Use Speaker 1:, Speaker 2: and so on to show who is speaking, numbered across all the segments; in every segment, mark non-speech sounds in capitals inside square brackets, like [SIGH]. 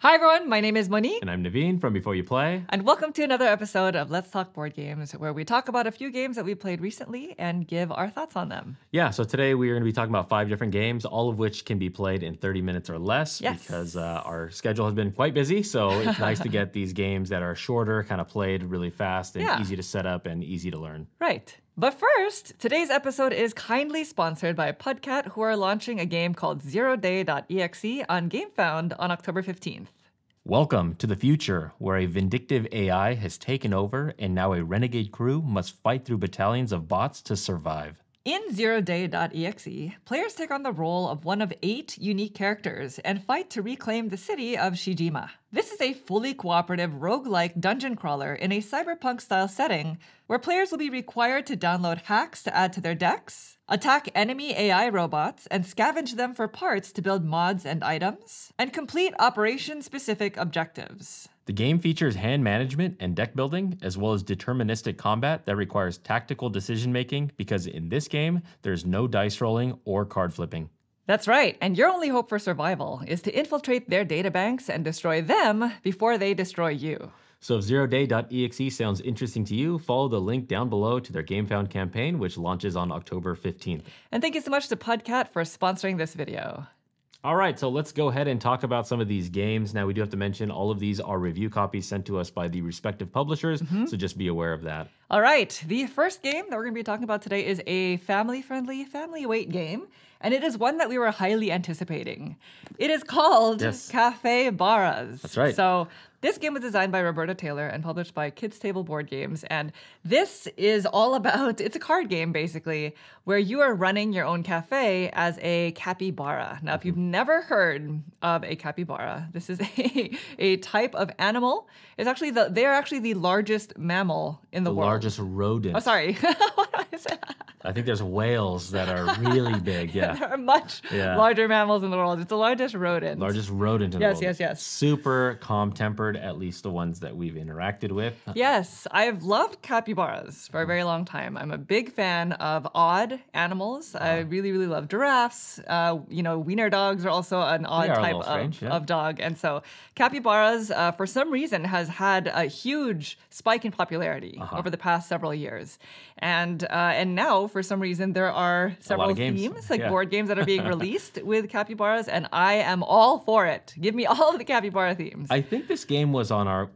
Speaker 1: Hi everyone, my name is Monique.
Speaker 2: And I'm Naveen from Before You Play.
Speaker 1: And welcome to another episode of Let's Talk Board Games, where we talk about a few games that we played recently and give our thoughts on them.
Speaker 2: Yeah, so today we are going to be talking about five different games, all of which can be played in 30 minutes or less
Speaker 1: yes.
Speaker 2: because uh, our schedule has been quite busy. So it's nice to [LAUGHS] get these games that are shorter, kind of played really fast and yeah. easy to set up and easy to learn.
Speaker 1: Right. But first, today's episode is kindly sponsored by Pudcat, who are launching a game called ZeroDay.exe on GameFound on October 15th.
Speaker 2: Welcome to the future, where a vindictive AI has taken over and now a renegade crew must fight through battalions of bots to survive.
Speaker 1: In ZeroDay.exe, players take on the role of one of eight unique characters and fight to reclaim the city of Shijima. This is a fully cooperative roguelike dungeon crawler in a cyberpunk style setting where players will be required to download hacks to add to their decks, attack enemy AI robots and scavenge them for parts to build mods and items, and complete operation specific objectives.
Speaker 2: The game features hand management and deck building, as well as deterministic combat that requires tactical decision making because in this game, there's no dice rolling or card flipping.
Speaker 1: That's right, and your only hope for survival is to infiltrate their databanks and destroy them before they destroy you.
Speaker 2: So if zeroday.exe sounds interesting to you, follow the link down below to their GameFound campaign, which launches on October 15th.
Speaker 1: And thank you so much to Podcat for sponsoring this video.
Speaker 2: All right, so let's go ahead and talk about some of these games. Now, we do have to mention all of these are review copies sent to us by the respective publishers, mm-hmm. so just be aware of that.
Speaker 1: All right, the first game that we're going to be talking about today is a family friendly, family weight game, and it is one that we were highly anticipating. It is called yes. Cafe Baras.
Speaker 2: That's right.
Speaker 1: So this game was designed by Roberta Taylor and published by Kids Table Board Games. And this is all about it's a card game, basically, where you are running your own cafe as a capybara. Now, if you've never heard of a capybara, this is [LAUGHS] a, a type of animal. It's actually the they are actually the largest mammal in the,
Speaker 2: the
Speaker 1: world.
Speaker 2: largest rodent.
Speaker 1: Oh, sorry. [LAUGHS]
Speaker 2: I think there's whales that are really [LAUGHS] big. Yeah,
Speaker 1: there are much yeah. larger mammals in the world. It's the largest rodent.
Speaker 2: Largest rodent in
Speaker 1: yes,
Speaker 2: the world.
Speaker 1: Yes, yes, yes.
Speaker 2: Super calm tempered, at least the ones that we've interacted with.
Speaker 1: Yes, I've loved capybaras for a very long time. I'm a big fan of odd animals. I really, really love giraffes. Uh, you know, wiener dogs are also an odd type of, strange, yeah. of dog, and so capybaras, uh, for some reason, has had a huge spike in popularity uh-huh. over the past several years, and uh, and now for some reason, there are several themes, like yeah. board games that are being [LAUGHS] released with capybaras, and I am all for it. Give me all of the capybara themes.
Speaker 2: I think this game was on our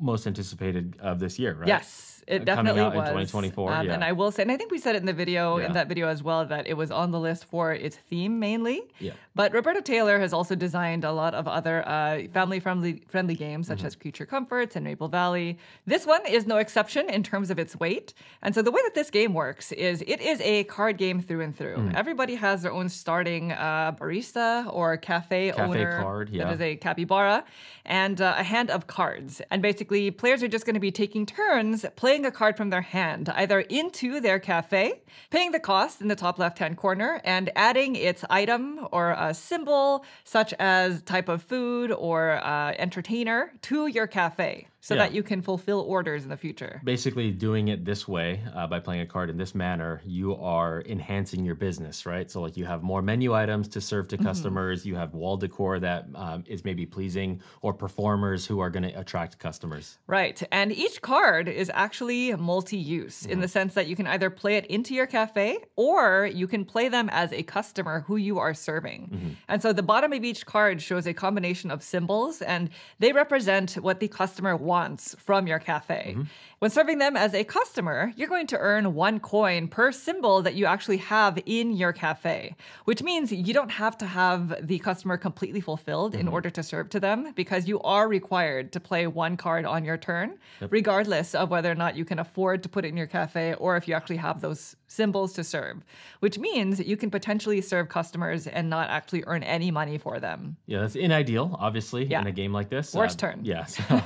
Speaker 2: most anticipated of this year, right?
Speaker 1: Yes it definitely
Speaker 2: was.
Speaker 1: in
Speaker 2: 2024. Um, yeah.
Speaker 1: And I will say, and I think we said it in the video, yeah. in that video as well, that it was on the list for its theme mainly.
Speaker 2: Yeah.
Speaker 1: But Roberta Taylor has also designed a lot of other uh, family friendly friendly games, such mm-hmm. as Creature Comforts and Maple Valley. This one is no exception in terms of its weight. And so the way that this game works is it is a card game through and through. Mm. Everybody has their own starting uh, barista or cafe,
Speaker 2: cafe
Speaker 1: owner
Speaker 2: card, yeah.
Speaker 1: that is a capybara, and uh, a hand of cards. And basically, players are just going to be taking turns playing playing a card from their hand, either into their cafe, paying the cost in the top left hand corner, and adding its item or a symbol, such as type of food or uh, entertainer, to your cafe so yeah. that you can fulfill orders in the future.
Speaker 2: Basically, doing it this way uh, by playing a card in this manner, you are enhancing your business, right? So, like, you have more menu items to serve to mm-hmm. customers, you have wall decor that um, is maybe pleasing, or performers who are going to attract customers.
Speaker 1: Right. And each card is actually multi use mm-hmm. in the sense that you can either play it into your cafe or you can play them as a customer who you are serving. Mm-hmm. And so, the bottom of each card shows a combination of symbols, and they represent what the customer wants wants from your cafe. Mm-hmm. When serving them as a customer, you're going to earn one coin per symbol that you actually have in your cafe, which means you don't have to have the customer completely fulfilled mm-hmm. in order to serve to them because you are required to play one card on your turn, yep. regardless of whether or not you can afford to put it in your cafe or if you actually have those symbols to serve, which means you can potentially serve customers and not actually earn any money for them.
Speaker 2: Yeah, that's ideal, obviously, yeah. in a game like this.
Speaker 1: Worst uh, turn.
Speaker 2: Yeah. So [LAUGHS]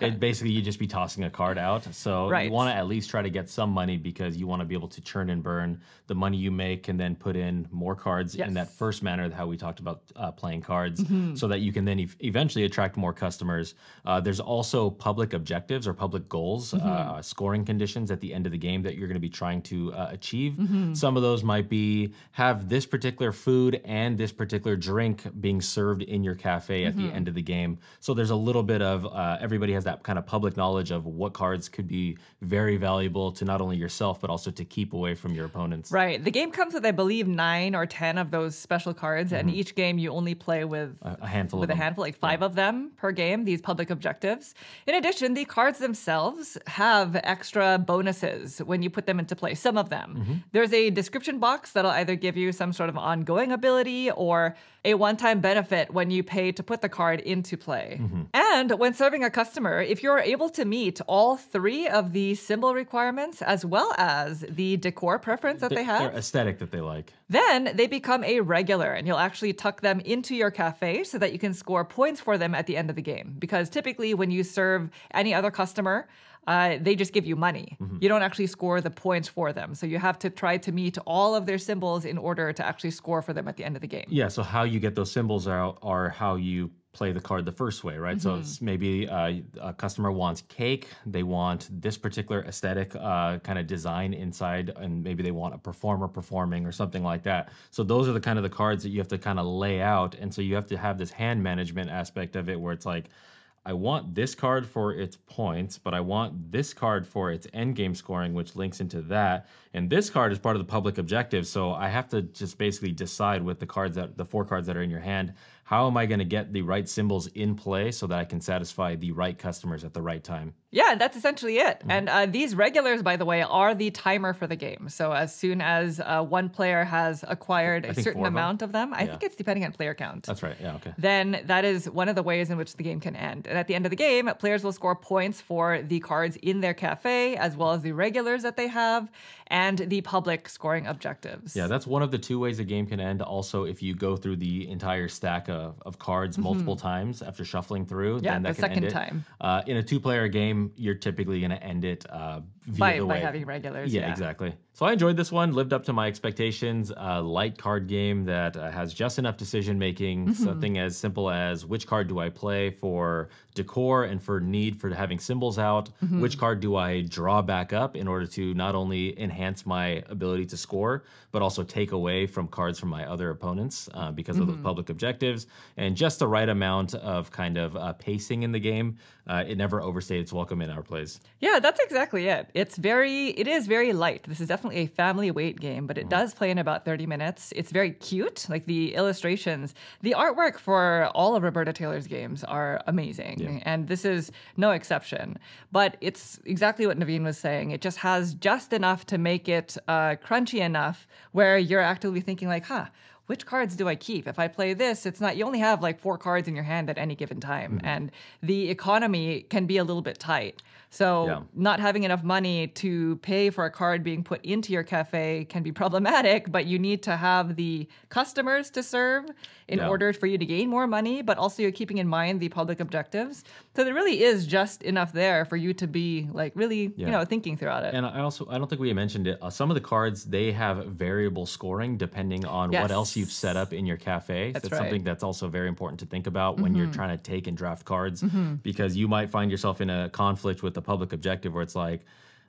Speaker 2: it, basically, you just be tossing a card out. So right. you want to at least try to get some money because you want to be able to churn and burn the money you make and then put in more cards yes. in that first manner, how we talked about uh, playing cards, mm-hmm. so that you can then e- eventually attract more customers. Uh, there's also public objectives or public goals, mm-hmm. uh, scoring conditions at the end of the game that you're going to be trying to uh, achieve. Mm-hmm. Some of those might be have this particular food and this particular drink being served in your cafe at mm-hmm. the end of the game. So there's a little bit of uh, everybody has that kind of public knowledge of what cards could be very valuable to not only yourself but also to keep away from your opponents.
Speaker 1: Right. The game comes with, I believe, nine or ten of those special cards, mm-hmm. and each game you only play with
Speaker 2: a, a handful
Speaker 1: with
Speaker 2: a
Speaker 1: handful, like five yeah. of them per game. These public objectives. In addition, the cards themselves have extra bonuses when you put them into play. Some of them. Mm-hmm. There's a description box that'll either give you some sort of ongoing ability or a one time benefit when you pay to put the card into play. Mm-hmm. And when serving a customer, if you're able to meet all three of the symbol requirements as well as the decor preference that the, they have,
Speaker 2: their aesthetic that they like,
Speaker 1: then they become a regular and you'll actually tuck them into your cafe so that you can score points for them at the end of the game. Because typically, when you serve any other customer, uh, they just give you money. Mm-hmm. You don't actually score the points for them. So you have to try to meet all of their symbols in order to actually score for them at the end of the game.
Speaker 2: Yeah. So how you get those symbols are, are how you play the card the first way, right? Mm-hmm. So maybe uh, a customer wants cake, they want this particular aesthetic uh, kind of design inside, and maybe they want a performer performing or something like that. So those are the kind of the cards that you have to kind of lay out, and so you have to have this hand management aspect of it, where it's like I want this card for its points, but I want this card for its end game scoring, which links into that. And this card is part of the public objective, so I have to just basically decide with the cards that the four cards that are in your hand how am I going to get the right symbols in play so that I can satisfy the right customers at the right time?
Speaker 1: Yeah, that's essentially it. Mm-hmm. And uh, these regulars, by the way, are the timer for the game. So as soon as uh, one player has acquired a certain amount of them, I yeah. think it's depending on player count.
Speaker 2: That's right. Yeah. Okay.
Speaker 1: Then that is one of the ways in which the game can end. And at the end of the game, players will score points for the cards in their cafe, as well as the regulars that they have, and the public scoring objectives.
Speaker 2: Yeah, that's one of the two ways a game can end. Also, if you go through the entire stack of, of cards mm-hmm. multiple times after shuffling through,
Speaker 1: yeah,
Speaker 2: then that
Speaker 1: the
Speaker 2: can
Speaker 1: second
Speaker 2: end it.
Speaker 1: time.
Speaker 2: Uh, in a two-player game, you're typically going to end it uh,
Speaker 1: by,
Speaker 2: by
Speaker 1: having regulars.
Speaker 2: Yeah, yeah, exactly. So I enjoyed this one, lived up to my expectations. A light card game that uh, has just enough decision making, mm-hmm. something as simple as which card do I play for decor and for need for having symbols out, mm-hmm. which card do I draw back up in order to not only enhance my ability to score, but also take away from cards from my other opponents uh, because mm-hmm. of mm-hmm. public objectives, and just the right amount of kind of uh, pacing in the game. Uh, it never overstayed its welcome in our plays.
Speaker 1: Yeah, that's exactly it. It's very, it is very light. This is definitely a family weight game, but it mm-hmm. does play in about 30 minutes. It's very cute. Like the illustrations, the artwork for all of Roberta Taylor's games are amazing. Yeah. And this is no exception. But it's exactly what Naveen was saying. It just has just enough to make it uh, crunchy enough where you're actively thinking, like, huh, which cards do I keep? If I play this, it's not, you only have like four cards in your hand at any given time. Mm-hmm. And the economy can be a little bit tight. So yeah. not having enough money to pay for a card being put into your cafe can be problematic, but you need to have the customers to serve in yeah. order for you to gain more money, but also you're keeping in mind the public objectives. So there really is just enough there for you to be like really, yeah. you know, thinking throughout it.
Speaker 2: And I also I don't think we mentioned it. Uh, some of the cards they have variable scoring depending on yes. what else you've set up in your cafe.
Speaker 1: That's,
Speaker 2: that's
Speaker 1: right.
Speaker 2: something that's also very important to think about when mm-hmm. you're trying to take and draft cards mm-hmm. because you might find yourself in a conflict with the public objective where it's like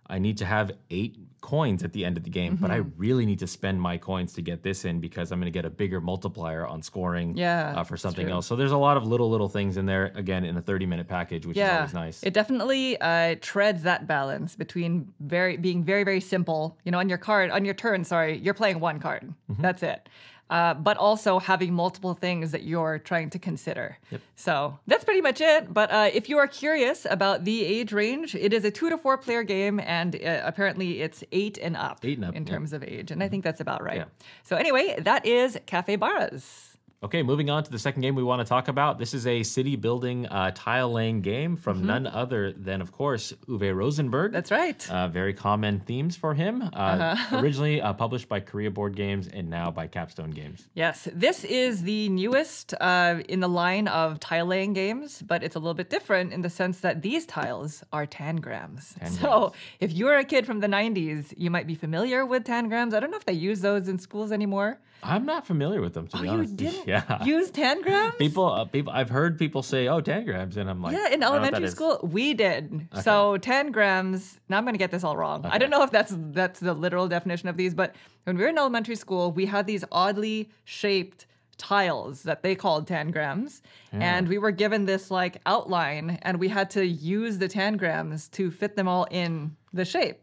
Speaker 2: I need to have eight coins at the end of the game, mm-hmm. but I mm-hmm. really need to spend my coins to get this in because I'm going to get a bigger multiplier on scoring
Speaker 1: yeah,
Speaker 2: uh, for something else. So there's a lot of little, little things in there, again, in a 30 minute package, which
Speaker 1: yeah,
Speaker 2: is always nice.
Speaker 1: It definitely uh, treads that balance between very being very, very simple. You know, on your card, on your turn, sorry, you're playing one card. Mm-hmm. That's it uh, but also having multiple things that you're trying to consider. Yep. So that's pretty much it. But uh, if you are curious about the age range, it is a two to four player game, and uh, apparently it's eight and up,
Speaker 2: eight and up
Speaker 1: in terms of age. And I think that's about right. Yeah. So, anyway, that is Cafe Baras.
Speaker 2: Okay, moving on to the second game we want to talk about. This is a city building uh, tile laying game from mm-hmm. none other than, of course, Uwe Rosenberg.
Speaker 1: That's right.
Speaker 2: Uh, very common themes for him. Uh, uh-huh. [LAUGHS] originally uh, published by Korea Board Games and now by Capstone Games.
Speaker 1: Yes, this is the newest uh, in the line of tile laying games, but it's a little bit different in the sense that these tiles are tangrams.
Speaker 2: tangrams.
Speaker 1: So if you're a kid from the 90s, you might be familiar with tangrams. I don't know if they use those in schools anymore.
Speaker 2: I'm not familiar with them, to
Speaker 1: oh,
Speaker 2: be honest.
Speaker 1: You [LAUGHS] didn't?
Speaker 2: Yeah.
Speaker 1: Use tangrams?
Speaker 2: People, uh, people. I've heard people say, "Oh, tangrams," and I'm like,
Speaker 1: yeah. In elementary school, we did. Okay. So tangrams. Now I'm going to get this all wrong. Okay. I don't know if that's that's the literal definition of these, but when we were in elementary school, we had these oddly shaped tiles that they called tangrams. Yeah. And we were given this like outline and we had to use the tangrams to fit them all in the shape.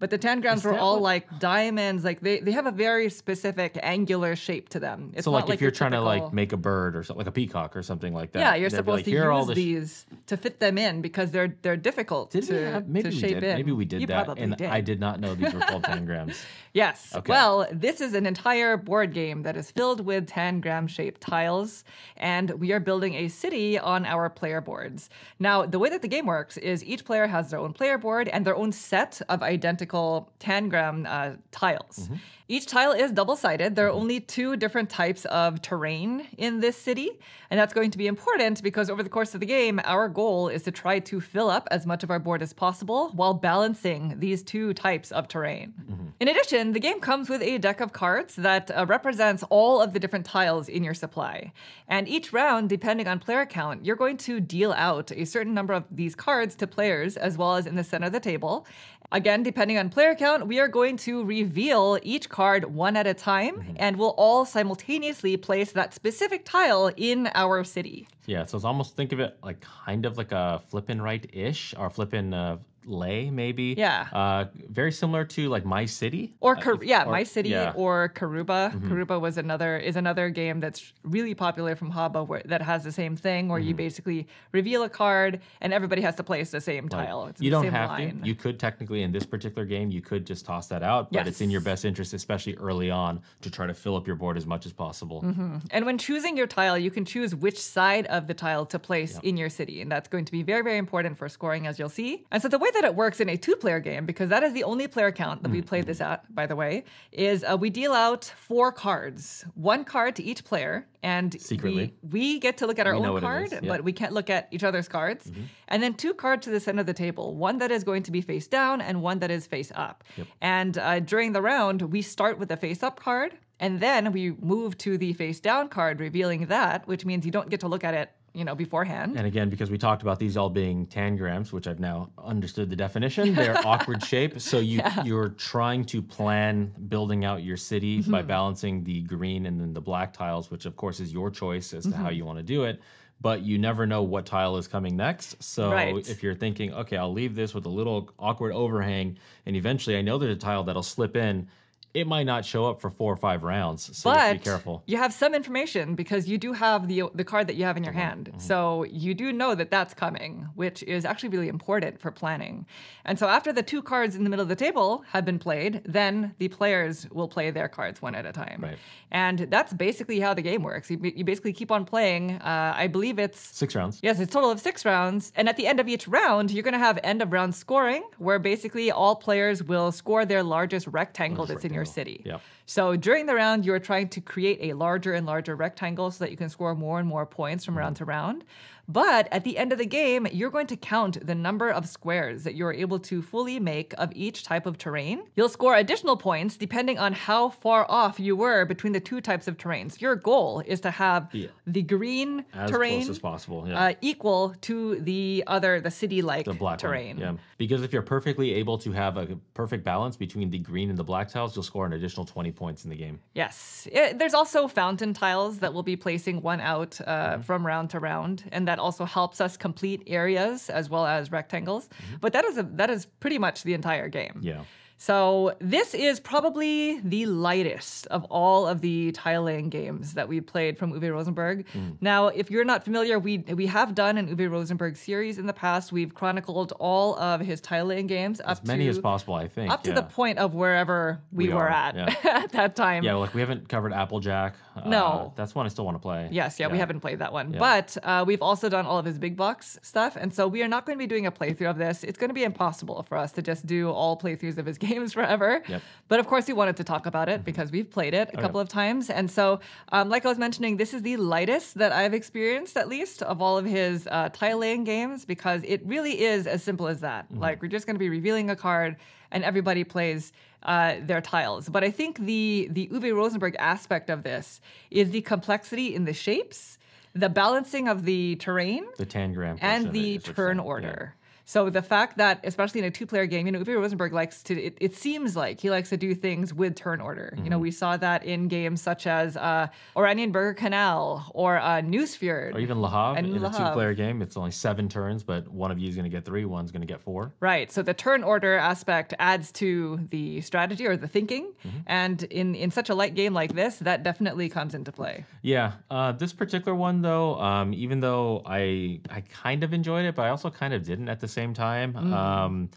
Speaker 1: But the tangrams were all what... like diamonds. Like they, they have a very specific angular shape to them.
Speaker 2: It's so like, like if you're trying typical... to like make a bird or something like a peacock or something like that.
Speaker 1: Yeah, you're supposed like, to use sh- these to fit them in because they're they're difficult did to, have, maybe to shape
Speaker 2: did.
Speaker 1: in.
Speaker 2: Maybe we did you that, and did. I did not know these were called tangrams. [LAUGHS]
Speaker 1: yes. Okay. Well, this is an entire board game that is filled with tangram shaped tiles, and we are building a city on our player boards. Now, the way that the game works is each player has their own player board and their own set of identical identical tangram uh, tiles. Mm-hmm. Each tile is double sided. There are only two different types of terrain in this city. And that's going to be important because over the course of the game, our goal is to try to fill up as much of our board as possible while balancing these two types of terrain. Mm-hmm. In addition, the game comes with a deck of cards that uh, represents all of the different tiles in your supply. And each round, depending on player count, you're going to deal out a certain number of these cards to players as well as in the center of the table. Again, depending on player count, we are going to reveal each card one at a time, mm-hmm. and we'll all simultaneously place that specific tile in our city.
Speaker 2: Yeah, so it's almost think of it like kind of like a flip and write ish, or flip and uh, lay maybe
Speaker 1: yeah
Speaker 2: uh very similar to like my city
Speaker 1: or uh, if, yeah or, my city yeah. or karuba mm-hmm. karuba was another is another game that's really popular from HABA where that has the same thing where mm-hmm. you basically reveal a card and everybody has to place the same tile
Speaker 2: it's you don't have line. to you could technically in this particular game you could just toss that out but yes. it's in your best interest especially early on to try to fill up your board as much as possible
Speaker 1: mm-hmm. and when choosing your tile you can choose which side of the tile to place yep. in your city and that's going to be very very important for scoring as you'll see and so the way that it works in a two player game, because that is the only player count that we played this at, by the way, is uh, we deal out four cards, one card to each player. And
Speaker 2: secretly,
Speaker 1: we, we get to look at our we own card, yeah. but we can't look at each other's cards. Mm-hmm. And then two cards to the center of the table one that is going to be face down and one that is face up. Yep. And uh, during the round, we start with the face up card. And then we move to the face down card, revealing that, which means you don't get to look at it you know, beforehand.
Speaker 2: And again, because we talked about these all being tangrams, which I've now understood the definition, they're [LAUGHS] awkward shape. So you yeah. you're trying to plan building out your city mm-hmm. by balancing the green and then the black tiles, which of course is your choice as to mm-hmm. how you want to do it. But you never know what tile is coming next. So right. if you're thinking, okay, I'll leave this with a little awkward overhang, and eventually I know there's a tile that'll slip in it might not show up for four or five rounds. So but be careful.
Speaker 1: You have some information because you do have the the card that you have in your mm-hmm. hand. Mm-hmm. So you do know that that's coming, which is actually really important for planning. And so after the two cards in the middle of the table have been played, then the players will play their cards one at a time.
Speaker 2: Right.
Speaker 1: And that's basically how the game works. You, you basically keep on playing. Uh, I believe it's
Speaker 2: six rounds.
Speaker 1: Yes, it's a total of six rounds. And at the end of each round, you're going to have end of round scoring, where basically all players will score their largest rectangle that's rectangle. in your city.
Speaker 2: Yeah.
Speaker 1: So during the round, you're trying to create a larger and larger rectangle so that you can score more and more points from mm-hmm. round to round. But at the end of the game, you're going to count the number of squares that you're able to fully make of each type of terrain. You'll score additional points depending on how far off you were between the two types of terrains. Your goal is to have yeah. the green terrain
Speaker 2: as
Speaker 1: terrain
Speaker 2: close as possible,
Speaker 1: yeah. uh, equal to the other, the city-like terrain.
Speaker 2: One. Yeah, because if you're perfectly able to have a perfect balance between the green and the black tiles, you'll score an additional 20 points in the game.
Speaker 1: Yes, it, there's also fountain tiles that will be placing one out uh, mm-hmm. from round to round, and that also helps us complete areas as well as rectangles. Mm-hmm. But that is a, that is pretty much the entire game.
Speaker 2: Yeah.
Speaker 1: So this is probably the lightest of all of the tile laying games that we played from Uwe Rosenberg. Mm. Now, if you're not familiar, we we have done an Uwe Rosenberg series in the past. We've chronicled all of his tile laying games
Speaker 2: as many
Speaker 1: to,
Speaker 2: as possible, I think,
Speaker 1: up yeah. to the point of wherever we, we were are, at yeah. [LAUGHS] at that time.
Speaker 2: Yeah, like we haven't covered Applejack.
Speaker 1: No,
Speaker 2: uh, that's one I still want to play.
Speaker 1: Yes, yeah, yeah, we haven't played that one, but uh, we've also done all of his big box stuff, and so we are not going to be doing a playthrough of this. It's going to be impossible for us to just do all playthroughs of his games games forever. Yep. But of course, we wanted to talk about it mm-hmm. because we've played it a oh, couple of times. And so, um, like I was mentioning, this is the lightest that I've experienced, at least, of all of his uh, tile laying games because it really is as simple as that. Mm-hmm. Like, we're just going to be revealing a card and everybody plays uh, their tiles. But I think the the Uwe Rosenberg aspect of this is the complexity in the shapes, the balancing of the terrain,
Speaker 2: the tangram,
Speaker 1: and the turn order. Yeah. So the fact that, especially in a two-player game, you know, Uwe Rosenberg likes to. It, it, seems like he likes to do things with turn order. Mm-hmm. You know, mm-hmm. we saw that in games such as uh, Oranienburger Kanal or uh, Nusfjord,
Speaker 2: or even. And in Le Havre. a two-player game, it's only seven turns, but one of you is going to get three, one's going to get four.
Speaker 1: Right. So the turn order aspect adds to the strategy or the thinking, mm-hmm. and in in such a light game like this, that definitely comes into play.
Speaker 2: Yeah. Uh, this particular one, though, um, even though I I kind of enjoyed it, but I also kind of didn't at the same same time. Mm. Um,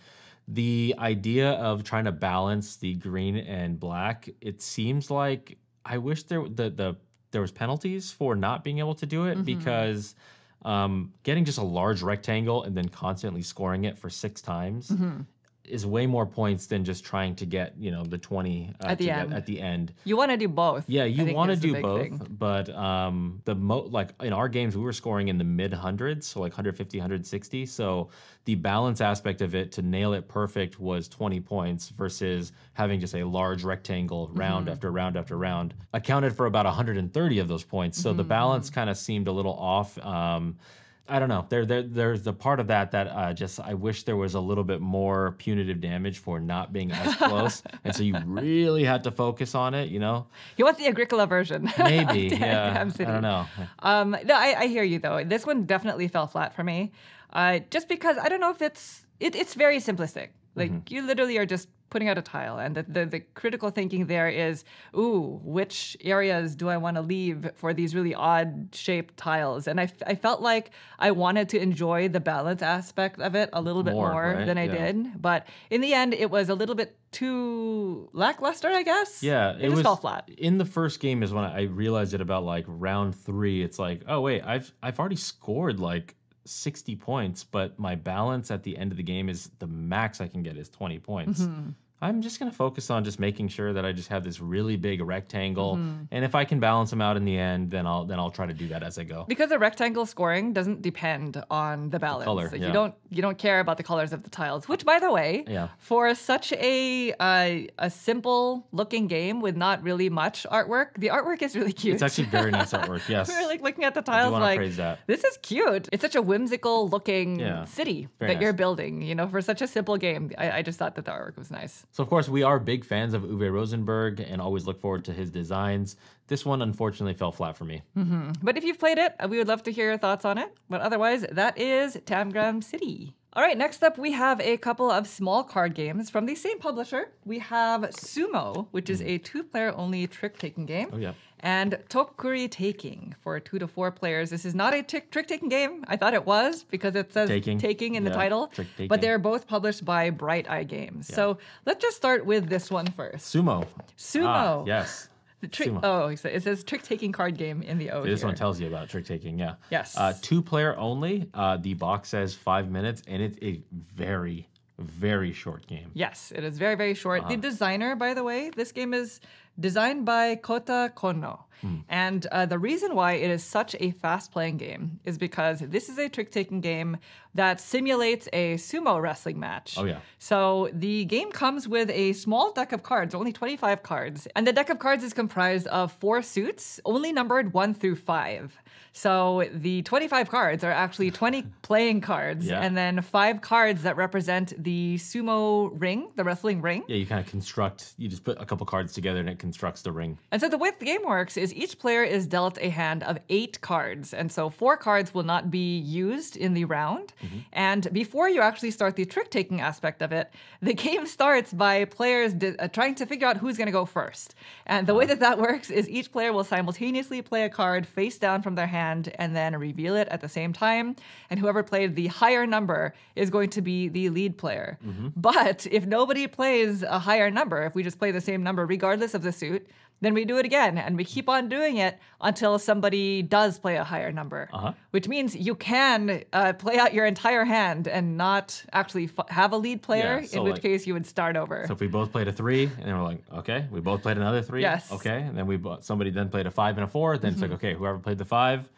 Speaker 2: the idea of trying to balance the green and black, it seems like I wish there the the there was penalties for not being able to do it mm-hmm. because um, getting just a large rectangle and then constantly scoring it for six times mm-hmm is way more points than just trying to get you know the 20 uh,
Speaker 1: at the end
Speaker 2: at the end
Speaker 1: you want to do both
Speaker 2: yeah you want to do both thing. but um the mo like in our games we were scoring in the mid hundreds so like 150 160 so the balance aspect of it to nail it perfect was 20 points versus having just a large rectangle round mm-hmm. after round after round accounted for about 130 of those points so mm-hmm. the balance kind of seemed a little off um I don't know. There, there, there's the part of that that uh, just I wish there was a little bit more punitive damage for not being as close, [LAUGHS] and so you really had to focus on it. You know,
Speaker 1: he wants the Agricola version. [LAUGHS]
Speaker 2: Maybe, [LAUGHS] yeah. I don't know.
Speaker 1: Um, no, I, I, hear you though. This one definitely fell flat for me, uh, just because I don't know if it's it, it's very simplistic. Like mm-hmm. you literally are just putting out a tile. And the, the, the critical thinking there is, ooh, which areas do I want to leave for these really odd shaped tiles? And I, f- I felt like I wanted to enjoy the balance aspect of it a little bit more, more right? than I yeah. did. But in the end, it was a little bit too lackluster, I guess.
Speaker 2: Yeah,
Speaker 1: it, it was fell flat.
Speaker 2: In the first game is when I realized it about like round three. It's like, oh wait, I've I've already scored like 60 points, but my balance at the end of the game is the max I can get is 20 points. Mm-hmm. I'm just going to focus on just making sure that I just have this really big rectangle, mm-hmm. and if I can balance them out in the end, then I'll then I'll try to do that as I go.
Speaker 1: Because the rectangle scoring doesn't depend on the balance. The color, yeah. You don't you don't care about the colors of the tiles. Which, by the way, yeah. for such a uh, a simple looking game with not really much artwork, the artwork is really cute.
Speaker 2: It's actually very nice [LAUGHS] artwork. Yes,
Speaker 1: we're like looking at the tiles like this is cute. It's such a whimsical looking yeah. city very that nice. you're building. You know, for such a simple game, I, I just thought that the artwork was nice.
Speaker 2: So, of course, we are big fans of Uwe Rosenberg and always look forward to his designs. This one, unfortunately, fell flat for me.
Speaker 1: Mm-hmm. But if you've played it, we would love to hear your thoughts on it. But otherwise, that is Tangram City. All right, next up, we have a couple of small card games from the same publisher. We have Sumo, which is mm. a two player only trick taking game.
Speaker 2: Oh, yeah
Speaker 1: and Tokkuri Taking for two to four players. This is not a t- trick taking game. I thought it was because it says taking, taking in yeah, the title, but they're both published by Bright Eye Games. Yeah. So let's just start with this one first.
Speaker 2: Sumo.
Speaker 1: Sumo.
Speaker 2: Ah, yes.
Speaker 1: The trick. Oh, it says trick taking card game in the O.
Speaker 2: This
Speaker 1: here.
Speaker 2: one tells you about trick taking. Yeah.
Speaker 1: Yes.
Speaker 2: Uh, two player only. Uh, the box says five minutes, and it's a very very short game.
Speaker 1: Yes, it is very, very short. Uh-huh. The designer, by the way, this game is designed by Kota Kono. Mm. And uh, the reason why it is such a fast playing game is because this is a trick taking game that simulates a sumo wrestling match.
Speaker 2: Oh, yeah.
Speaker 1: So the game comes with a small deck of cards, only 25 cards. And the deck of cards is comprised of four suits, only numbered one through five. So the 25 cards are actually [LAUGHS] 20 playing cards yeah. and then five cards that represent the sumo ring, the wrestling ring.
Speaker 2: Yeah, you kind of construct, you just put a couple cards together and it constructs the ring.
Speaker 1: And so the way the game works is each player is dealt a hand of eight cards. And so four cards will not be used in the round. Mm-hmm. And before you actually start the trick taking aspect of it, [LAUGHS] the game starts by players di- uh, trying to figure out who's going to go first. And the way uh-huh. that that works is each player will simultaneously play a card face down from their hand hand and then reveal it at the same time. And whoever played the higher number is going to be the lead player. Mm-hmm. But if nobody plays a higher number, if we just play the same number regardless of the suit, Then we do it again, and we keep on doing it until somebody does play a higher number, uh-huh. which means you can uh, play out your entire hand and not actually f- have a lead player, yeah, so in which like, case you would start over.
Speaker 2: So if we both played a three, and then we're like, okay, we both played another three,
Speaker 1: yes,
Speaker 2: okay, and then we somebody then played a five and a four, then mm-hmm. it's like, mm-hmm. okay, whoever played the five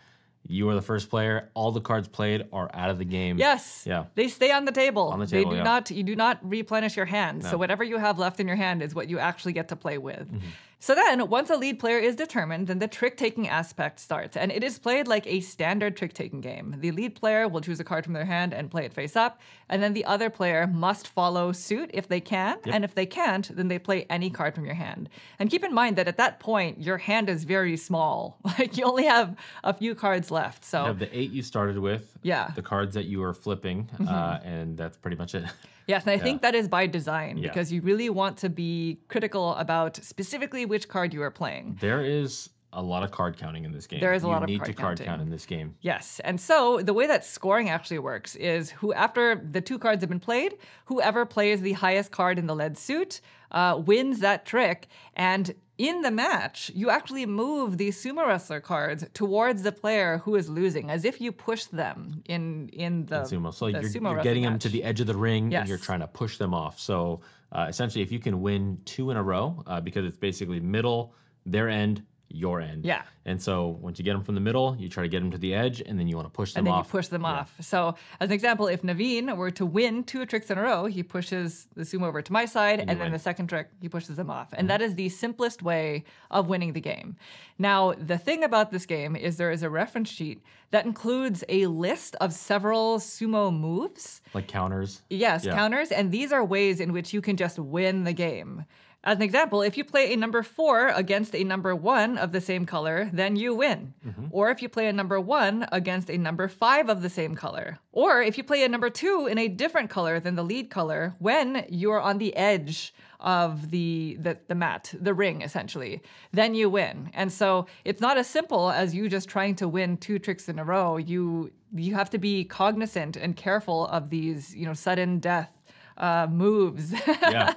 Speaker 2: you are the first player. All the cards played are out of the game.
Speaker 1: Yes.
Speaker 2: Yeah.
Speaker 1: They stay on the table.
Speaker 2: On the table.
Speaker 1: They do
Speaker 2: yeah.
Speaker 1: not. You do not replenish your hand. No. So whatever you have left in your hand is what you actually get to play with. Mm-hmm. So then, once a lead player is determined, then the trick taking aspect starts, and it is played like a standard trick taking game. The lead player will choose a card from their hand and play it face up, and then the other player must follow suit if they can, yep. and if they can't, then they play any card from your hand. And keep in mind that at that point, your hand is very small. [LAUGHS] Like you only have a few cards left. So
Speaker 2: you have the eight you started with,
Speaker 1: yeah,
Speaker 2: the cards that you are flipping, mm-hmm. uh, and that's pretty much it. [LAUGHS]
Speaker 1: Yes, and I yeah. think that is by design yeah. because you really want to be critical about specifically which card you are playing.
Speaker 2: There is a lot of card counting in this game.
Speaker 1: There is a
Speaker 2: you
Speaker 1: lot of
Speaker 2: need
Speaker 1: card
Speaker 2: to card count in this game.
Speaker 1: Yes, and so the way that scoring actually works is who after the two cards have been played, whoever plays the highest card in the lead suit uh, wins that trick, and in the match, you actually move the sumo wrestler cards towards the player who is losing, as if you push them in in the
Speaker 2: in sumo. So
Speaker 1: you're,
Speaker 2: you're getting
Speaker 1: match.
Speaker 2: them to the edge of the ring,
Speaker 1: yes.
Speaker 2: and you're trying to push them off. So uh, essentially, if you can win two in a row, uh, because it's basically middle, their end, your end.
Speaker 1: Yeah.
Speaker 2: And so once you get them from the middle, you try to get them to the edge, and then you want to push them
Speaker 1: and then
Speaker 2: off.
Speaker 1: you push them yeah. off. So as an example, if Naveen were to win two tricks in a row, he pushes the sumo over to my side, and, and then win. the second trick he pushes them off. And mm-hmm. that is the simplest way of winning the game. Now, the thing about this game is there is a reference sheet that includes a list of several sumo moves,
Speaker 2: like counters.
Speaker 1: Yes, yeah. counters, and these are ways in which you can just win the game. As an example, if you play a number four against a number one of the same color, then you win. Mm-hmm. Or if you play a number one against a number five of the same color. Or if you play a number two in a different color than the lead color when you're on the edge of the, the the mat, the ring essentially, then you win. And so it's not as simple as you just trying to win two tricks in a row. You you have to be cognizant and careful of these, you know, sudden death uh, moves. [LAUGHS]
Speaker 2: yeah,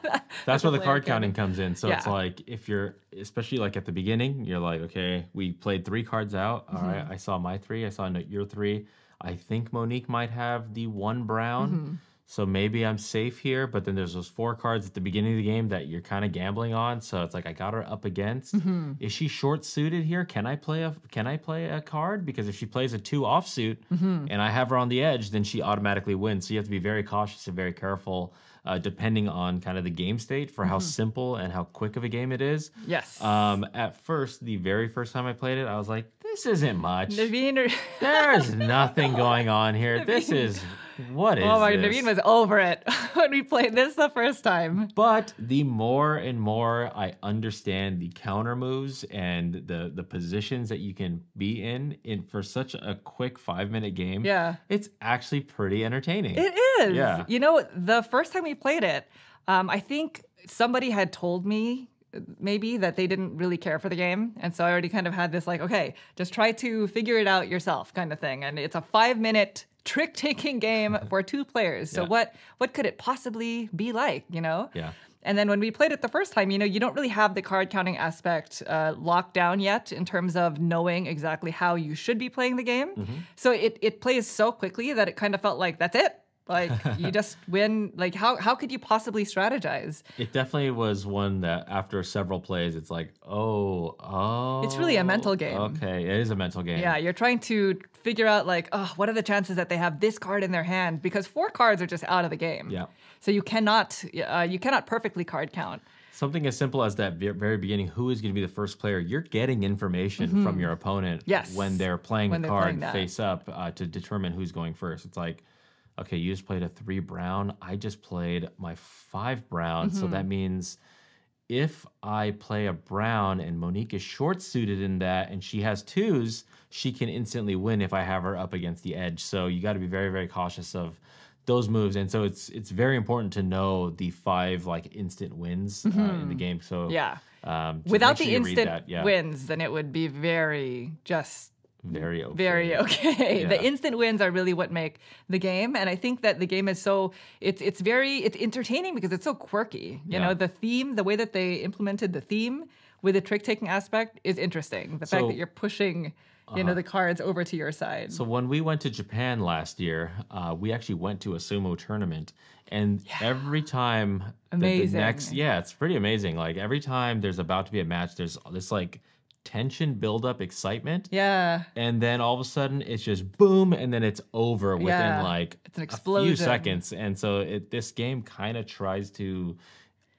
Speaker 2: that's where the card counting comes in. So yeah. it's like if you're, especially like at the beginning, you're like, okay, we played three cards out. All mm-hmm. right, I saw my three. I saw your three. I think Monique might have the one brown. Mm-hmm. So maybe I'm safe here, but then there's those four cards at the beginning of the game that you're kind of gambling on. So it's like I got her up against. Mm-hmm. Is she short suited here? Can I play a Can I play a card? Because if she plays a two offsuit mm-hmm. and I have her on the edge, then she automatically wins. So you have to be very cautious and very careful, uh, depending on kind of the game state for mm-hmm. how simple and how quick of a game it is.
Speaker 1: Yes.
Speaker 2: Um, at first, the very first time I played it, I was like, this isn't much. There's [LAUGHS] nothing going on here. This is what is
Speaker 1: Oh my,
Speaker 2: this?
Speaker 1: Naveen was over it [LAUGHS] when we played this the first time.
Speaker 2: But the more and more I understand the counter moves and the the positions that you can be in in for such a quick five minute game,
Speaker 1: yeah,
Speaker 2: it's actually pretty entertaining.
Speaker 1: It is. Yeah. You know, the first time we played it, um, I think somebody had told me maybe that they didn't really care for the game and so i already kind of had this like okay just try to figure it out yourself kind of thing and it's a five minute trick taking game [LAUGHS] for two players. So yeah. what what could it possibly be like? You know?
Speaker 2: Yeah.
Speaker 1: And then when we played it the first time, you know, you don't really have the card counting aspect uh, locked down yet in terms of knowing exactly how you should be playing the game. Mm-hmm. So it it plays so quickly that it kind of felt like that's it. Like you [LAUGHS] just win. Like how how could you possibly strategize?
Speaker 2: It definitely was one that after several plays, it's like, oh, oh.
Speaker 1: It's really a mental game.
Speaker 2: Okay, it is a mental game.
Speaker 1: Yeah, you're trying to figure out like, oh, what are the chances that they have this card in their hand? Because four cards are just out of the game.
Speaker 2: Yeah.
Speaker 1: So you cannot uh, you cannot perfectly card count.
Speaker 2: Something as simple as that very beginning, who is going to be the first player? You're getting information mm-hmm. from your opponent
Speaker 1: yes.
Speaker 2: when they're playing when the card face up uh, to determine who's going first. It's like, okay, you just played a three brown. I just played my five brown. Mm-hmm. So that means if I play a brown and Monique is short suited in that and she has twos, she can instantly win if I have her up against the edge. So you got to be very, very cautious of those moves. And so it's it's very important to know the five like instant wins mm-hmm. uh, in the mm-hmm. game. So
Speaker 1: yeah, um, without sure the instant yeah. wins, then it would be very just
Speaker 2: very okay.
Speaker 1: Very okay. [LAUGHS] Yeah. The instant wins are really what make the game, and I think that the game is so it's it's very it's entertaining because it's so quirky. You yeah. know, the theme, the way that they implemented the theme with the trick taking aspect is interesting. The so, fact that you're pushing you know uh-huh. the cards over to your side.
Speaker 2: So when we went to Japan last year, uh, we actually went to a sumo tournament, and yeah. every time
Speaker 1: amazing. The,
Speaker 2: the next yeah, it's pretty amazing. Like every time there's about to be a match, there's this like tension build up excitement
Speaker 1: yeah
Speaker 2: and then all of a sudden it's just boom and then it's over within yeah. like
Speaker 1: it's an explosion.
Speaker 2: a few seconds and so it, this game kind of tries to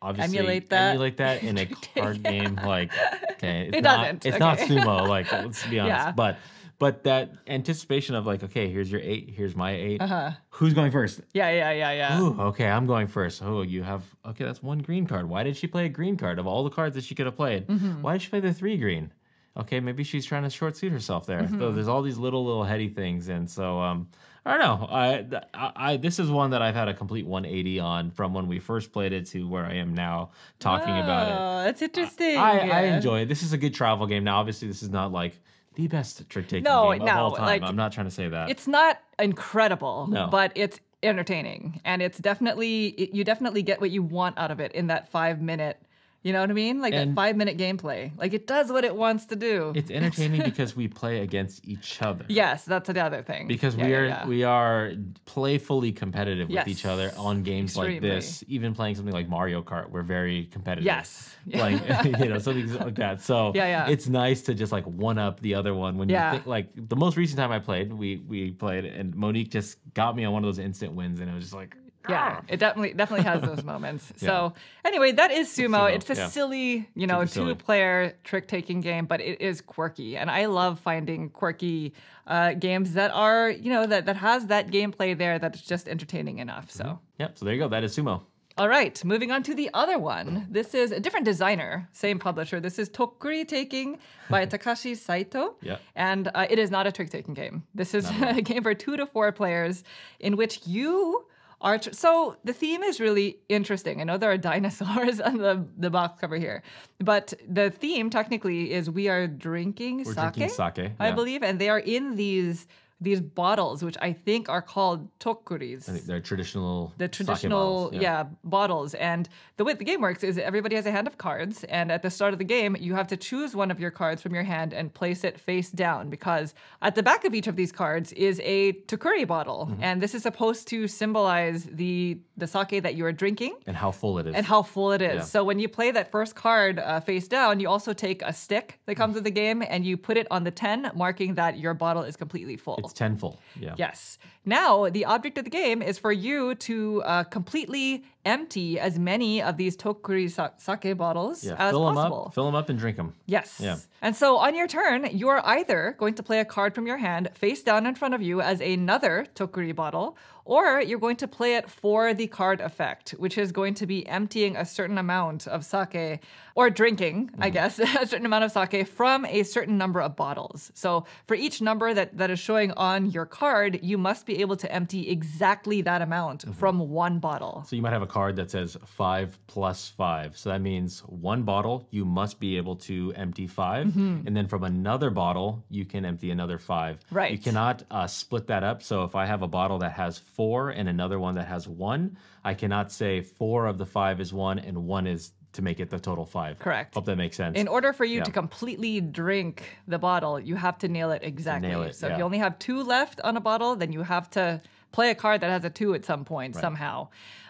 Speaker 2: obviously
Speaker 1: emulate that,
Speaker 2: emulate that in a [LAUGHS] card yeah. game. Like, okay,
Speaker 1: it's it not, doesn't.
Speaker 2: It's
Speaker 1: okay.
Speaker 2: not sumo. Like, [LAUGHS] let's be honest. Yeah. But but that anticipation of like, okay, here's your eight, here's my 8 uh-huh. Who's going first?
Speaker 1: Yeah, yeah, yeah, yeah.
Speaker 2: Ooh, okay, I'm going first. Oh, you have okay, that's one green card. Why did she play a green card of all the cards that she could have played? Mm-hmm. Why did she play the three green? Okay, maybe she's trying to short suit herself there. Mm-hmm. So there's all these little little heady things, and so um, I don't know. I, I, I, this is one that I've had a complete 180 on from when we first played it to where I am now talking about it.
Speaker 1: Oh, that's interesting.
Speaker 2: I, I, I, enjoy it. This is a good travel game. Now, obviously, this is not like the best trick taking no, game of no, all time. Like, I'm not trying to say that.
Speaker 1: It's not incredible, no. but it's entertaining, and it's definitely it, you definitely get what you want out of it in that five minute you know what I mean? Like and a five minute gameplay. Like it does what it wants to do.
Speaker 2: It's entertaining [LAUGHS] because we play against each other.
Speaker 1: Yes, that's the other thing.
Speaker 2: Because yeah, we are yeah, yeah. we are playfully competitive yes. with each other on games Extremely. like this. Even playing something like Mario Kart, we're very competitive.
Speaker 1: Yes. [LAUGHS]
Speaker 2: Playing [LAUGHS] you know, something like that. So
Speaker 1: yeah, yeah.
Speaker 2: it's nice to just like one up the other one when
Speaker 1: yeah.
Speaker 2: you think like the most recent time I played, we we played and Monique just got me on one of those instant wins and it was just like
Speaker 1: yeah, ah. it definitely definitely has those [LAUGHS] moments. yeah. So anyway, that is sumo. sumo it's a yeah. silly, you know, two player trick taking game, but it is quirky, and I love finding quirky uh, games that are, you know, that that has that gameplay there that's just entertaining enough. So mm-hmm.
Speaker 2: yep. So there you go. That is sumo.
Speaker 1: All right, moving on to the other one. This is a different designer, same publisher. This is Tokkuri Taking by [LAUGHS] Takashi Saito.
Speaker 2: Yeah.
Speaker 1: And uh, it is not a trick taking game. This is [LAUGHS] a game for two to four players in which you Archer. So the theme is really interesting. I know there are [LAUGHS] dinosaurs on the, the box cover here, but the theme technically is we are drinking
Speaker 2: We're
Speaker 1: sake.
Speaker 2: Drinking sake, yeah.
Speaker 1: I believe, and they are in these these bottles, which I think are called tokkuris.
Speaker 2: they're traditional.
Speaker 1: The traditional, bottles, yeah. yeah. bottles. And the way the game works is everybody has a hand of cards, and at the start of the game, you have to choose one of your cards from your hand and place it face down because at the back of each of these cards is a tokkuri bottle, mm-hmm. and this is supposed to symbolize the the sake that you are drinking
Speaker 2: and how full it is.
Speaker 1: And how full it is. Yeah. So when you play that first card uh, face down, you also take a stick that comes with the game and you put it on the ten, marking that your bottle is completely full.
Speaker 2: It's it's tenfold. Yeah.
Speaker 1: Yes. Now, the object of the game is for you to uh, completely empty as many of these tokkuri sake bottles yeah, as
Speaker 2: fill
Speaker 1: possible.
Speaker 2: Them up, fill them up and drink them.
Speaker 1: Yes.
Speaker 2: Yeah.
Speaker 1: And so on your turn, you are either going to play a card from your hand face down in front of you as another tokkuri bottle, or you're going to play it for the card effect, which is going to be emptying a certain amount of sake or drinking, mm-hmm. I guess, [LAUGHS] a certain amount of sake from a certain number of bottles. So for each number that, that is showing on your card, you must be able to empty exactly that amount mm-hmm. from one bottle.
Speaker 2: So you might have a card that says five plus five. So that means one bottle, you must be able to empty 5 mm-hmm. And then from another bottle, you can empty another five.
Speaker 1: Right.
Speaker 2: You cannot uh, split that up. So if I have a bottle that has four and another one that has one, I cannot say four of the five is one and one is to make it the total five.
Speaker 1: Correct.
Speaker 2: Hope that makes sense.
Speaker 1: In order for you yeah. to completely drink the bottle, you have to nail it exactly.
Speaker 2: Nail it,
Speaker 1: so
Speaker 2: yeah.
Speaker 1: if you only have two left on a bottle, then you have to play a card that has a two at some point right. somehow.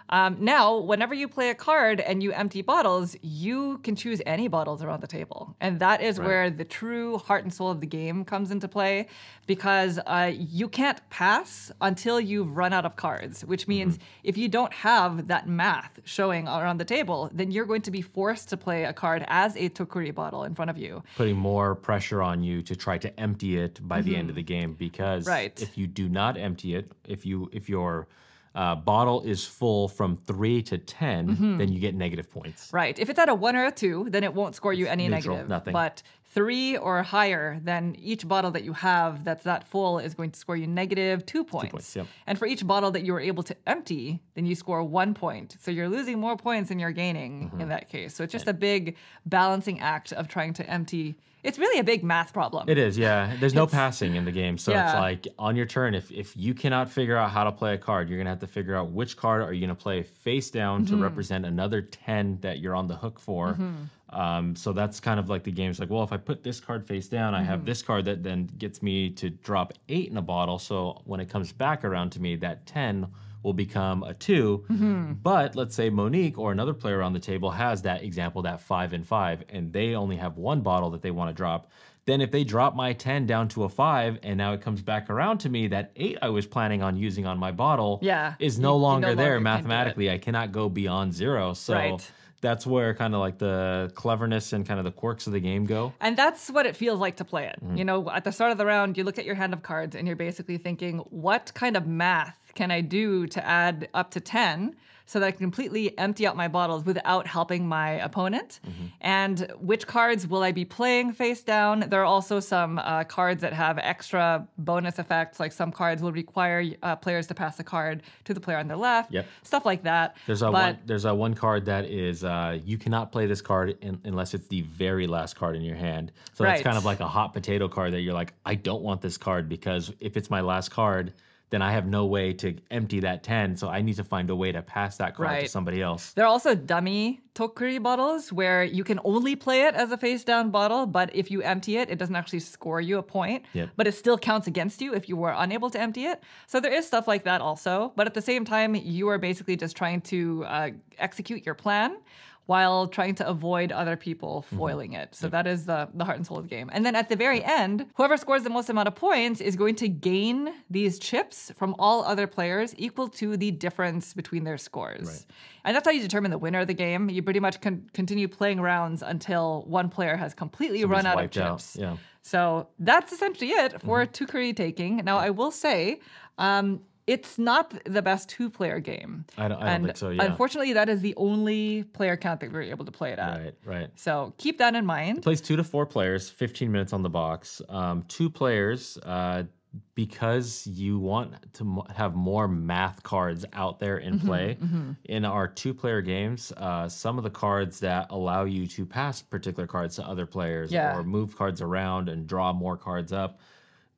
Speaker 1: Um, now, whenever you play a card and you empty bottles, you can choose any bottles around the table. And that is right. where the true heart and soul of the game comes into play because uh, you can't pass until you've run out of cards, which means mm-hmm. if you don't have that math showing around the table, then you're going to be forced to play a card as a tokkuri bottle in front of you.
Speaker 2: Putting more pressure on you to try to empty it by mm-hmm. the end of mm-hmm. the game because
Speaker 1: right.
Speaker 2: if you do not empty it, if you if you're uh, bottle is full from three to 10, mm-hmm. then you get negative points.
Speaker 1: Right. If it's at a one or a two, then it won't score you any
Speaker 2: Neutral,
Speaker 1: negative.
Speaker 2: Nothing.
Speaker 1: But three or higher, then each bottle that you have that's that full is going to score you negative two points. Two
Speaker 2: points yep.
Speaker 1: And for each bottle that you were able to empty, then you score one point. So you're losing more points than you're gaining mm-hmm. in that case. So it's just a big balancing act of trying to empty it's really a big math problem.
Speaker 2: It is, yeah. There's no passing in the game. So yeah. it's like on your turn, if, if you cannot figure out how to play a card, you're going to have to figure out which card are you going to play face down mm-hmm. to represent another 10 that you're on the hook for. Mm-hmm. Um, so that's kind of like the game's like, well, if I put this card face down, I have mm-hmm. this card that then gets me to drop eight in a bottle. So when it comes back around to me, that 10 will become a 2 mm-hmm. But let's say Monique or another player on the table has that example, that five and five, and they only have one bottle that they want to drop. Then if they drop my 10 down to a five and now it comes back around to me, that eight I was planning on using on my bottle
Speaker 1: yeah.
Speaker 2: is no you, longer no there longer mathematically. I cannot go beyond zero. So right that's where kind of like the cleverness and kind of the quirks of the game go.
Speaker 1: And that's what it feels like to play it. Mm-hmm. You know, at the start of the round, you look at your hand of cards and you're basically thinking, what kind of math can I do to add up to 10 so that I can completely empty out my bottles without helping my opponent? Mm-hmm. And which cards will I be playing face down? There are also some uh, cards that have extra bonus effects, like some cards will require uh, players to pass a card to the player on their left,
Speaker 2: yep.
Speaker 1: stuff like that.
Speaker 2: There's a, but, one, there's a one card that is uh, you cannot play this card in, unless it's the very last card in your hand. So right. that's kind of like a hot potato card that you're like, I don't want this card because if it's my last card, then I have no way to empty that 10. So I need to find a way to pass that card right. to somebody else.
Speaker 1: There are also dummy Tokkuri bottles where you can only play it as a face down bottle, but if you empty it, it doesn't actually score you a point,
Speaker 2: yep.
Speaker 1: but it still counts against you if you were unable to empty it. So there is stuff like that also. But at the same time, you are basically just trying to uh, execute your plan while trying to avoid other people mm-hmm. foiling mm-hmm. it. So yep. that is the, the heart and soul of the game. And then at the very end, whoever scores the most amount of points is going to gain these chips from all other players equal to the difference between their scores. Right. And that's how you determine the winner of the game. You pretty much can continue playing rounds until one player has completely Somebody's run out of chips.
Speaker 2: Out. Yeah.
Speaker 1: So that's essentially it for mm-hmm. Tokkuri taking. Now, I will say, um, it's not the best two player game.
Speaker 2: I don't, I don't think so, yeah.
Speaker 1: Unfortunately, that is the only player count that we are able to play it at.
Speaker 2: Right, right.
Speaker 1: So keep that in mind.
Speaker 2: It plays two to four players, 15 minutes on the box. Um, two players, uh, because you want to have more math cards out there in mm-hmm, play. Mm-hmm. In our two player games, uh, some of the cards that allow you to pass particular cards to other players
Speaker 1: yeah.
Speaker 2: or move cards around and draw more cards up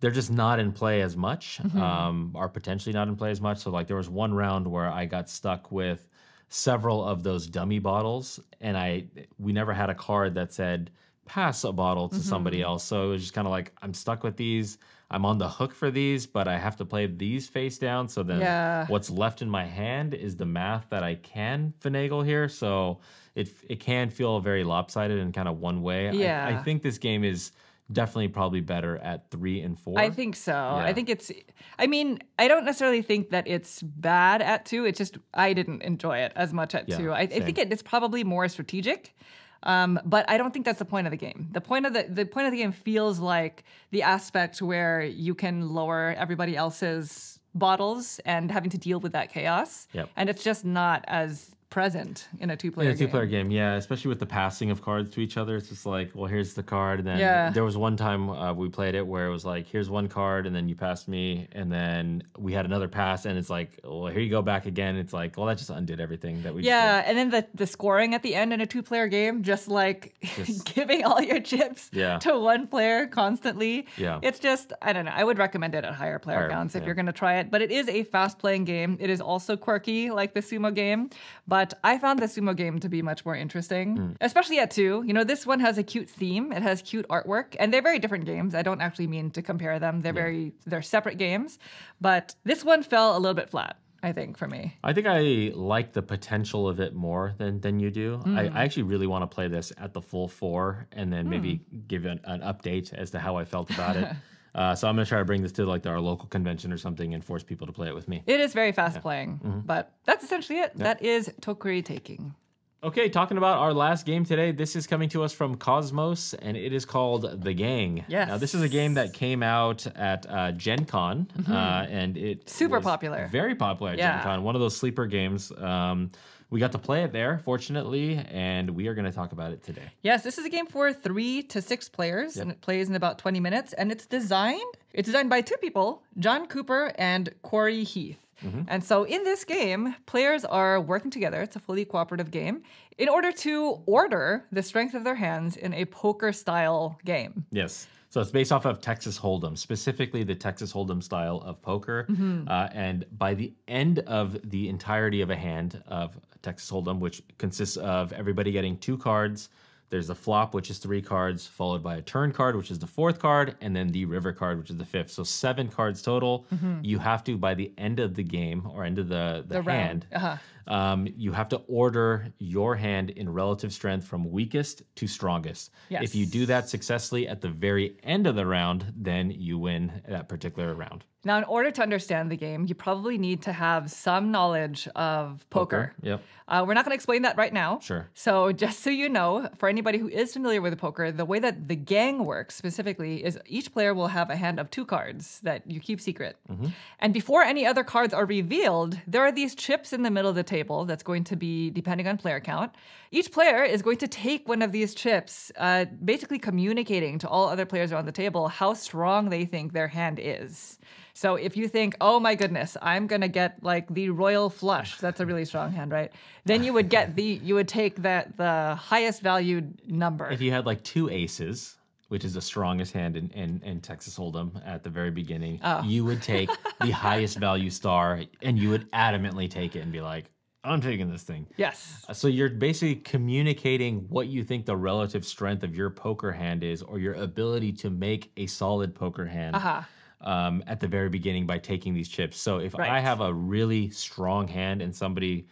Speaker 2: they're just not in play as much, mm-hmm. um, are potentially not in play as much. So like there was one round where I got stuck with several of those dummy bottles, and I we never had a card that said pass a bottle to mm-hmm. somebody else. So it was just kind of like I'm stuck with these. I'm on the hook for these, but I have to play these face down. So then
Speaker 1: yeah.
Speaker 2: what's left in my hand is the math that I can finagle here. So it it can feel very lopsided in kind of one way.
Speaker 1: Yeah.
Speaker 2: I, I think this game is definitely probably better at three and four.
Speaker 1: I think so. Yeah. I think it's. I mean, I don't necessarily think that it's bad at two. It's just I didn't enjoy it as much at yeah, two. I, I think it, it's probably more strategic. Um, but I don't think that's the point of the game. The point of the the point of the game feels like the aspect where you can lower everybody else's bottles and having to deal with that chaos.
Speaker 2: Yep.
Speaker 1: And it's just not as present in a two-player
Speaker 2: in a two-player
Speaker 1: game.
Speaker 2: game. Yeah, especially with the passing of cards to each other. It's just like, well, here's the card, and then
Speaker 1: yeah.
Speaker 2: there was one time uh, we played it where it was like, here's one card, and then you passed me, and then we had another pass, and it's like, well, here you go back again. It's like, well, that just undid everything that we.
Speaker 1: Yeah, and then the the scoring at the end in a two-player game, just like [LAUGHS] just, giving all your chips
Speaker 2: yeah.
Speaker 1: to one player constantly.
Speaker 2: Yeah,
Speaker 1: it's just I don't know. I would recommend it at higher player higher, counts if yeah. you're going to try it, but it is a fast-playing game. It is also quirky like the sumo game, but I found the sumo game to be much more interesting, mm. especially at two. You know, this one has a cute theme. It has cute artwork, and they're very different games. I don't actually mean to compare them. They're yeah. very they're separate games, but this one fell a little bit flat. I think for me.
Speaker 2: I think I like the potential of it more than than you do. Mm. I, I, actually really want to play this at the full four and then mm. maybe give an, an, update as to how I felt about it. [LAUGHS] Uh, so I'm gonna try to bring this to like our local convention or something and force people to play it with me.
Speaker 1: It is very fast yeah. playing, mm-hmm. but that's essentially it. Yeah. That is Tokkuri taking.
Speaker 2: Okay, talking about our last game today. This is coming to us from Kosmos, and it is called The Gang.
Speaker 1: Yes.
Speaker 2: Now, this is a game that came out at uh, Gen Con, mm-hmm. uh, and it
Speaker 1: super popular,
Speaker 2: very popular at yeah. Gen Con. One of those sleeper games. Um, we got to play it there, fortunately, and we are going to talk about it today.
Speaker 1: Yes, this is a game for three to six players, yep. and it plays in about 20 minutes. And it's designed, it's designed by two people, John Cooper and Kory Heath. Mm-hmm. And so in this game, players are working together. It's a fully cooperative game in order to order the strength of their hands in a poker style game.
Speaker 2: Yes. So it's based off of Texas Hold'em, specifically the Texas Hold'em style of poker. Mm-hmm. Uh, and by the end of the entirety of a hand of Texas Hold'em, which consists of everybody getting two cards. There's the flop, which is three cards, followed by a turn card, which is the fourth card, and then the river card, which is the fifth. So seven cards total. Mm-hmm. You have to, by the end of the game or end of the, the, the hand, uh-huh. Um, you have to order your hand in relative strength from weakest to strongest. Yes. If you do that successfully at the very end of the round, then you win that particular round.
Speaker 1: Now, in order to understand the game, you probably need to have some knowledge of poker.
Speaker 2: poker. Yep.
Speaker 1: Uh, we're not going to explain that right now.
Speaker 2: Sure.
Speaker 1: So, just so you know, for anybody who is familiar with poker, the way that the gang works specifically is each player will have a hand of two cards that you keep secret. Mm-hmm. And before any other cards are revealed, there are these chips in the middle of the table that's going to be, depending on player count, each player is going to take one of these chips, uh, basically communicating to all other players around the table how strong they think their hand is. So if you think, oh my goodness, I'm gonna get like the royal flush, that's a really strong hand, right? Then you would get the you would take that the highest valued number.
Speaker 2: If you had like two aces, which is the strongest hand in, in, in Texas Hold'em at the very beginning, oh. you would take the highest value star and you would adamantly take it and be like, I'm taking this thing.
Speaker 1: Yes.
Speaker 2: So you're basically communicating what you think the relative strength of your poker hand is or your ability to make a solid poker hand. Uh-huh um, at the very beginning by taking these chips. So if right. I have a really strong hand and somebody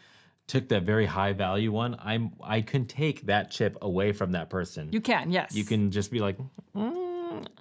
Speaker 2: took that very high value one, I'm I can take that chip away from that person.
Speaker 1: You can, yes.
Speaker 2: You can just be like. Mm,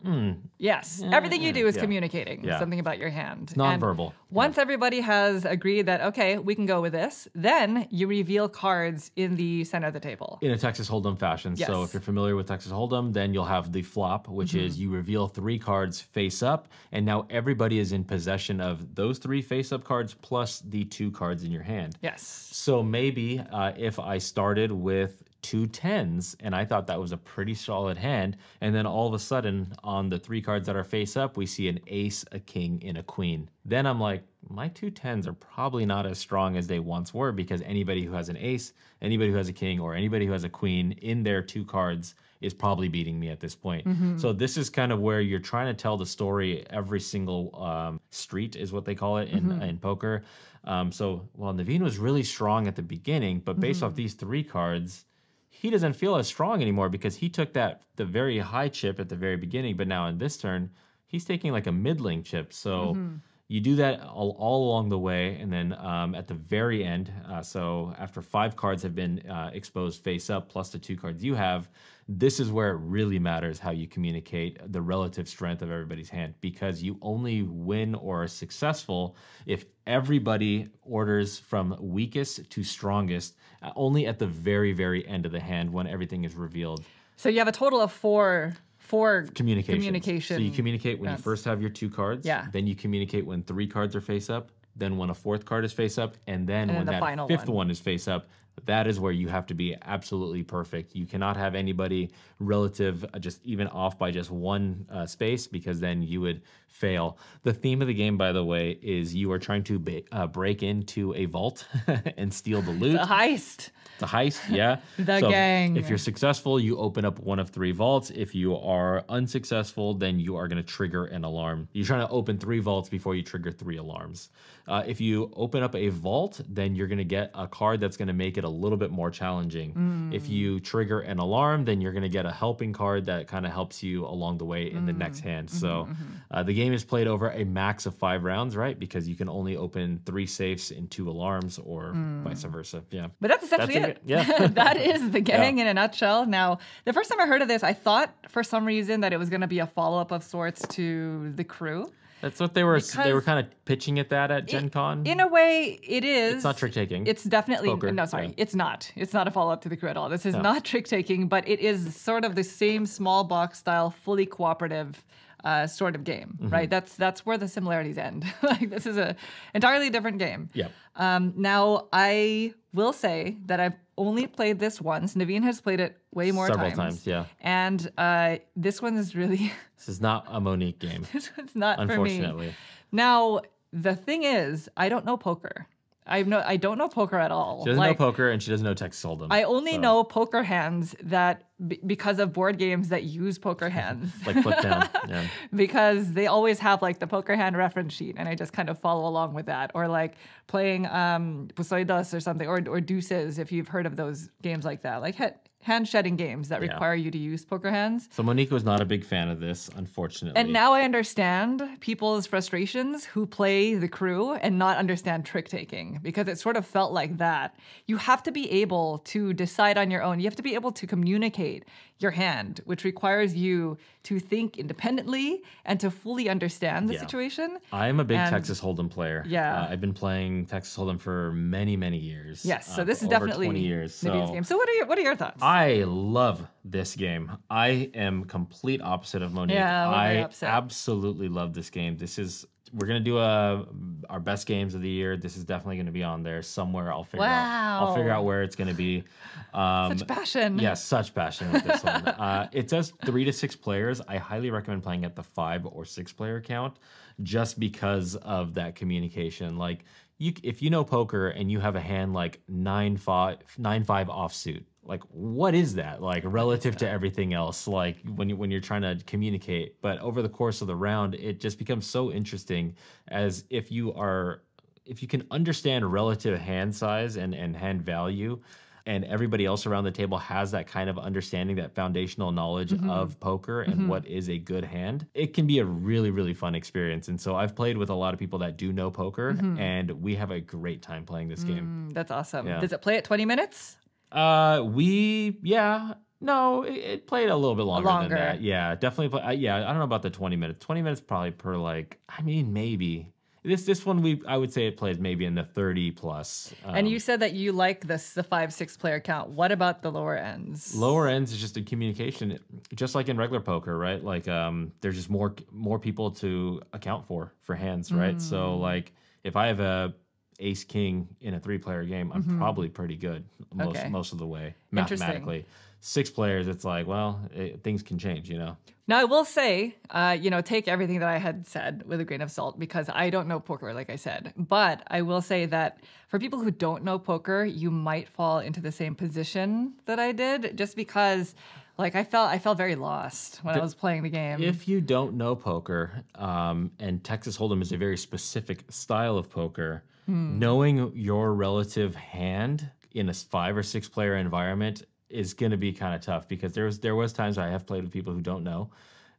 Speaker 1: Mm. Yes. Everything you do is yeah. communicating yeah. something about your hand.
Speaker 2: It's nonverbal. And
Speaker 1: once everybody has agreed that, okay, we can go with this, then you reveal cards in the center of the table.
Speaker 2: In a Texas Hold'em fashion. Yes. So if you're familiar with Texas Hold'em, then you'll have the flop, which mm-hmm. is you reveal three cards face up, and now everybody is in possession of those three face up cards plus the two cards in your hand.
Speaker 1: Yes.
Speaker 2: So maybe uh, if I started with two tens, and I thought that was a pretty solid hand. And then all of a sudden, on the three cards that are face up, we see an ace, a king, and a queen. Then I'm like, my two tens are probably not as strong as they once were because anybody who has an ace, anybody who has a king, or anybody who has a queen in their two cards is probably beating me at this point. Mm-hmm. So this is kind of where you're trying to tell the story every single um, street is what they call it in, mm-hmm. in poker. Um, so well, Naveen was really strong at the beginning, but based mm-hmm. off these three cards, he doesn't feel as strong anymore because he took that the very high chip at the very beginning, but now in this turn, he's taking like a middling chip. So mm-hmm. You do that all, all, along the way, and then um, at the very end, uh, so after five cards have been uh, exposed face up, plus the two cards you have, this is where it really matters how you communicate the relative strength of everybody's hand because you only win or are successful if everybody orders from weakest to strongest uh, only at the very very end of the hand when everything is revealed.
Speaker 1: So you have a total of four four
Speaker 2: communication communication so you communicate when yes. you first have your two cards
Speaker 1: yeah
Speaker 2: then you communicate when three cards are face up then when a fourth card is face up, and then and when then the that fifth one. one is face up, that is where you have to be absolutely perfect. You cannot have anybody relative uh, just even off by just one uh, space because then you would fail. The theme of the game, by the way, is you are trying to ba- uh, break into a vault [LAUGHS] and steal the loot.
Speaker 1: It's a heist.
Speaker 2: It's a heist, yeah. [LAUGHS]
Speaker 1: the so gang.
Speaker 2: If you're successful, you open up one of three vaults. If you are unsuccessful, then you are going to trigger an alarm. You're trying to open three vaults before you trigger three alarms. Uh, if you open up a vault, then you're going to get a card that's going to make it a little bit more challenging. Mm. If you trigger an alarm, then you're going to get a helping card that kind of helps you along the way in mm. the next hand. Mm-hmm, so mm-hmm. Uh, the game is played over a max of five rounds, right? Because you can only open three safes and two alarms, or mm. vice versa. Yeah.
Speaker 1: But that's essentially that's it. Yeah. [LAUGHS] that is the [LAUGHS] gang yeah. in a nutshell. Now, the first time I heard of this, I thought for some reason that it was going to be a follow up of sorts to The Crew.
Speaker 2: That's what they were. Because they were kind of pitching at that at Gen Con.
Speaker 1: In a way, it is.
Speaker 2: It's not trick taking.
Speaker 1: It's definitely it's no. Sorry, yeah. it's not. It's not a follow up to the crew at all. This is no. not [LAUGHS] trick taking, but it is sort of the same small box style, fully cooperative uh, sort of game, mm-hmm. right? That's that's where the similarities end. [LAUGHS] like this is a entirely different game.
Speaker 2: Yeah.
Speaker 1: Um, now I will say that I've only played this once. Naveen has played it way more
Speaker 2: Several
Speaker 1: times.
Speaker 2: times, yeah.
Speaker 1: And uh, this one is really. [LAUGHS]
Speaker 2: this is not a Monique game.
Speaker 1: this one's not
Speaker 2: unfortunately.
Speaker 1: For me. Now the thing is, I don't know poker. I no, I don't know poker at all.
Speaker 2: She doesn't like, know poker, and she doesn't know Texas Hold'em.
Speaker 1: I only so. know poker hands that b- because of board games that use poker hands, [LAUGHS]
Speaker 2: like put down, [LAUGHS] yeah.
Speaker 1: because they always have like the poker hand reference sheet, and I just kind of follow along with that, or like playing um or something, or or deuces if you've heard of those games like that. Like hand shedding games that yeah. require you to use poker hands.
Speaker 2: So Monique was not a big fan of this, unfortunately.
Speaker 1: And now I understand people's frustrations who play the crew and not understand trick taking because it sort of felt like that. You have to be able to decide on your own. You have to be able to communicate your hand, which requires you to think independently and to fully understand the yeah. situation.
Speaker 2: I'm a big and, Texas Hold'em player. Yeah, uh, I've been playing Texas Hold'em for many, many years.
Speaker 1: Yes, so uh, this is definitely 20 years. So, game. So what are your what are your thoughts?
Speaker 2: I love this game. I am complete opposite of Monique. Yeah, I absolutely love this game. This is we're gonna do a our best games of the year. This is definitely gonna be on there somewhere. I'll figure wow. out. I'll figure out where it's gonna be. [LAUGHS]
Speaker 1: Um, such passion.
Speaker 2: Yes, yeah, such passion with this one. [LAUGHS] Uh, it says three to six players. I highly recommend playing at the five or six player count, just because of that communication. Like you, if you know poker and you have a hand like nine five nine five offsuit, like what is that like relative to everything else like when you when you're trying to communicate but over the course of the round it just becomes so interesting as if you are if you can understand relative hand size and and hand value and everybody else around the table has that kind of understanding that foundational knowledge mm-hmm. of poker and mm-hmm. what is a good hand it can be a really really fun experience and so i've played with a lot of people that do know poker mm-hmm. and we have a great time playing this game
Speaker 1: mm, that's awesome yeah. does it play at 20 minutes
Speaker 2: uh, we yeah. No, it, it played a little bit longer, longer. than that. Yeah, definitely. Play, uh, yeah, I don't know about the twenty minutes. Twenty minutes probably per like. I mean, maybe this this one we I would say it plays maybe in the thirty plus.
Speaker 1: Um, and you said that you like this the five six player count. What about the lower ends?
Speaker 2: Lower ends is just a communication, just like in regular poker, right? Like um, there's just more more people to account for for hands, right? Mm. So like if I have a ace king in a three player game, I'm mm-hmm. probably pretty good most okay. most of the way mathematically. Six players, it's like, well, it, things can change, you know.
Speaker 1: Now I will say, uh, you know, take everything that I had said with a grain of salt because I don't know poker, like I said. But I will say that for people who don't know poker, you might fall into the same position that I did, just because like I felt I felt very lost when I was playing the game.
Speaker 2: If you don't know poker, um, and Texas Hold'em is a very specific style of poker, Hmm. Knowing your relative hand in a five or six player environment is going to be kind of tough because there was there was times I have played with people who don't know,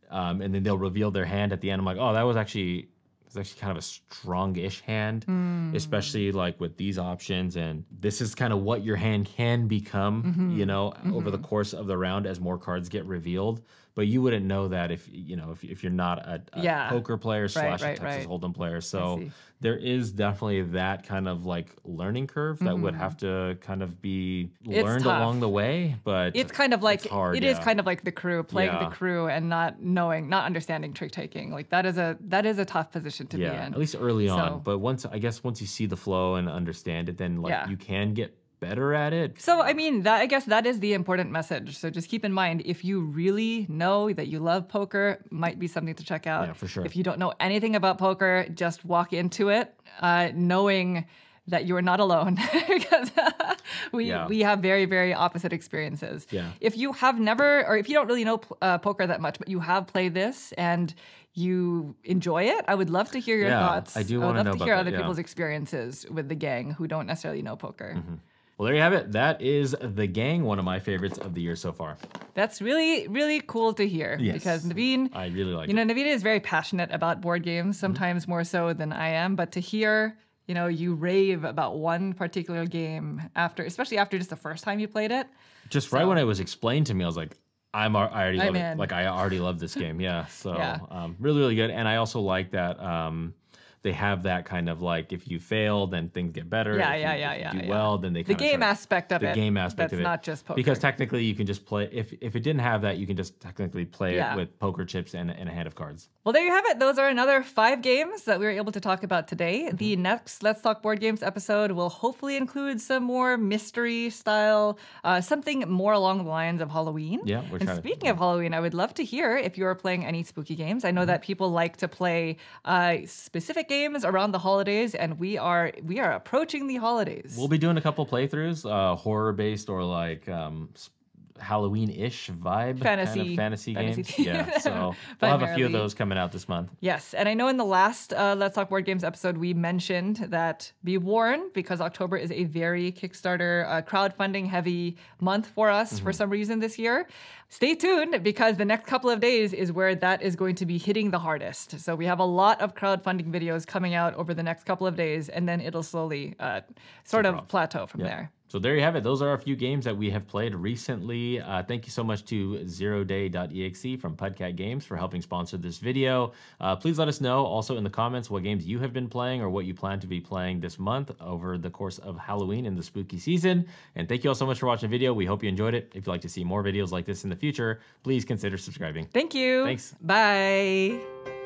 Speaker 2: um, and then they'll reveal their hand at the end. I'm like, oh, that was actually it's actually kind of a strong-ish hand, mm. especially like with these options. And this is kind of what your hand can become, mm-hmm. you know, mm-hmm. over the course of the round as more cards get revealed but you wouldn't know that if you know if, if you're not a, a yeah. poker player slash right, a Texas right. Hold'em player. So there is definitely that kind of like learning curve that mm-hmm. would have to kind of be learned along the way. But
Speaker 1: it's kind of like hard, it yeah. is kind of like the crew playing yeah. the crew and not knowing, not understanding trick taking. Like that is a that is a tough position to be in.
Speaker 2: At least early so. on. But once I guess once you see the flow and understand it, then like you can get better at it.
Speaker 1: So, I mean, that I guess that is the important message. So just keep in mind if you really know that you love poker, might be something to check out.
Speaker 2: Yeah, for sure.
Speaker 1: If you don't know anything about poker, just walk into it uh, knowing that you are not alone [LAUGHS] because [LAUGHS] we yeah. we have very very opposite experiences.
Speaker 2: Yeah.
Speaker 1: If you have never or if you don't really know uh, poker that much, but you have played this and you enjoy it, I would love to hear your
Speaker 2: yeah,
Speaker 1: thoughts.
Speaker 2: I do want
Speaker 1: to
Speaker 2: know
Speaker 1: to hear
Speaker 2: that,
Speaker 1: other people's experiences with the gang who don't necessarily know poker. Mm-hmm.
Speaker 2: Well, there you have it. That is The Gang, one of my favorites of the year so far.
Speaker 1: That's really, really cool to hear yes. because Naveen,
Speaker 2: I really like
Speaker 1: You know, Naveen is very passionate about board games, mm-hmm. sometimes mm-hmm. more so than I am. But to hear, you know, you rave about one particular game after, especially after just the first time you played it.
Speaker 2: Just so. right when it was explained to me, I was like, I'm I already love it. Like I already love this game. Yeah. [LAUGHS] So yeah. Um, really, really good. And I also like that. Um, they have that kind of like if you fail, then things get better.
Speaker 1: Yeah,
Speaker 2: if
Speaker 1: yeah,
Speaker 2: you,
Speaker 1: yeah, yeah.
Speaker 2: do
Speaker 1: yeah.
Speaker 2: well, then they
Speaker 1: the game aspect of
Speaker 2: the
Speaker 1: it.
Speaker 2: The game aspect
Speaker 1: of
Speaker 2: it.
Speaker 1: not just poker.
Speaker 2: Because technically, you can just play. If if it didn't have that, you can just technically play yeah. it with poker chips and, and a hand of cards.
Speaker 1: Well, there you have it. Those are another five games that we were able to talk about today. Mm-hmm. The next Let's Talk Board Games episode will hopefully include some more mystery style, uh, something more along the lines of Halloween.
Speaker 2: Yeah,
Speaker 1: we're and speaking to, of Halloween, I would love to hear if you are playing any spooky games. I know mm-hmm. that people like to play uh, specific games around the holidays, and we are we are approaching the holidays.
Speaker 2: We'll be doing a couple playthroughs, uh, horror based or like um, Halloween-ish vibe,
Speaker 1: fantasy,
Speaker 2: kind of fantasy, fantasy games. yeah, so [LAUGHS] we'll have a few of those coming out this month.
Speaker 1: Yes, and I know in the last uh, Let's Talk Board Games episode we mentioned that be warned because October is a very Kickstarter uh, crowdfunding heavy month for us mm-hmm. for some reason this year. Stay tuned because the next couple of days is where that is going to be hitting the hardest. So we have a lot of crowdfunding videos coming out over the next couple of days, and then it'll slowly uh, sort Super of off. plateau from yeah. there.
Speaker 2: So there you have it. Those are a few games that we have played recently. Uh, thank you so much to zeroday.exe from Pudcat Games for helping sponsor this video. Uh, please let us know also in the comments what games you have been playing or what you plan to be playing this month over the course of Halloween and the spooky season. And thank you all so much for watching the video. We hope you enjoyed it. If you'd like to see more videos like this in the future, please consider subscribing.
Speaker 1: Thank you.
Speaker 2: Thanks.
Speaker 1: Bye.